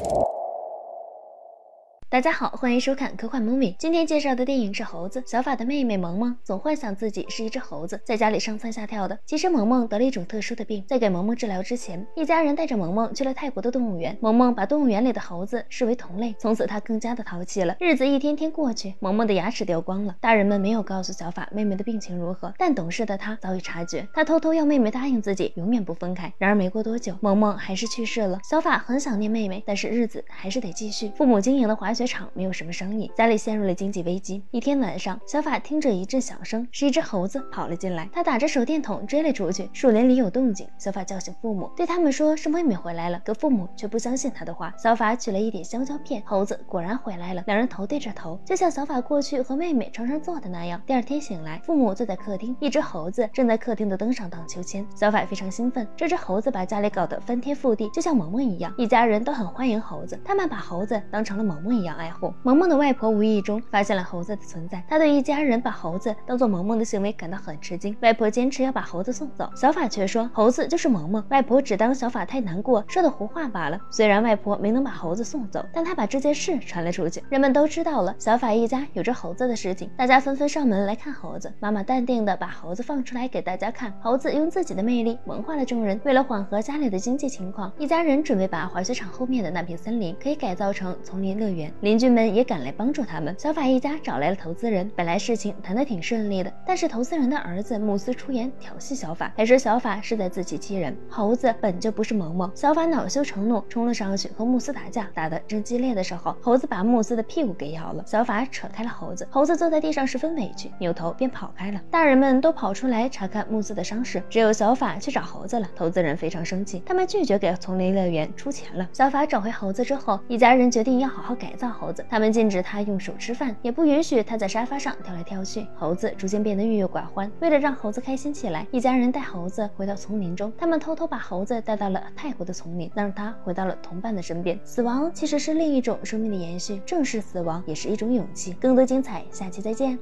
Oh. 大家好，欢迎收看科幻 movie。今天介绍的电影是猴子。小法的妹妹萌萌总幻想自己是一只猴子，在家里上蹿下跳的。其实萌萌得了一种特殊的病，在给萌萌治疗之前，一家人带着萌萌去了泰国的动物园。萌萌把动物园里的猴子视为同类，从此她更加的淘气了。日子一天天过去，萌萌的牙齿掉光了。大人们没有告诉小法妹妹的病情如何，但懂事的他早已察觉。他偷偷要妹妹答应自己永远不分开。然而没过多久，萌萌还是去世了。小法很想念妹妹，但是日子还是得继续。父母经营的滑雪场没有什么。生意家里陷入了经济危机。一天晚上，小法听着一阵响声，是一只猴子跑了进来。他打着手电筒追了出去。树林里有动静，小法叫醒父母，对他们说是妹妹回来了。可父母却不相信他的话。小法取了一点香蕉片，猴子果然回来了。两人头对着头，就像小法过去和妹妹常常做的那样。第二天醒来，父母坐在客厅，一只猴子正在客厅的灯上荡秋千。小法非常兴奋，这只猴子把家里搞得翻天覆地，就像萌萌一样。一家人都很欢迎猴子，他们把猴子当成了萌萌一样爱护。萌萌。的外婆无意中发现了猴子的存在，她对一家人把猴子当做萌萌的行为感到很吃惊。外婆坚持要把猴子送走，小法却说猴子就是萌萌。外婆只当小法太难过，说的胡话罢了。虽然外婆没能把猴子送走，但她把这件事传了出去，人们都知道了小法一家有着猴子的事情，大家纷纷上门来看猴子。妈妈淡定的把猴子放出来给大家看，猴子用自己的魅力萌化了众人。为了缓和家里的经济情况，一家人准备把滑雪场后面的那片森林可以改造成丛林乐园，邻居们也赶。来帮助他们，小法一家找来了投资人。本来事情谈得挺顺利的，但是投资人的儿子慕斯出言调戏小法，还说小法是在自欺欺人。猴子本就不是萌萌，小法恼羞成怒，冲了上去和慕斯打架。打得正激烈的时候，猴子把慕斯的屁股给咬了。小法扯开了猴子，猴子坐在地上十分委屈，扭头便跑开了。大人们都跑出来查看慕斯的伤势，只有小法去找猴子了。投资人非常生气，他们拒绝给丛林乐园出钱了。小法找回猴子之后，一家人决定要好好改造猴子，他们。禁止他用手吃饭，也不允许他在沙发上跳来跳去。猴子逐渐变得郁郁寡欢。为了让猴子开心起来，一家人带猴子回到丛林中。他们偷偷把猴子带到了泰国的丛林，让他回到了同伴的身边。死亡其实是另一种生命的延续，正视死亡也是一种勇气。更多精彩，下期再见。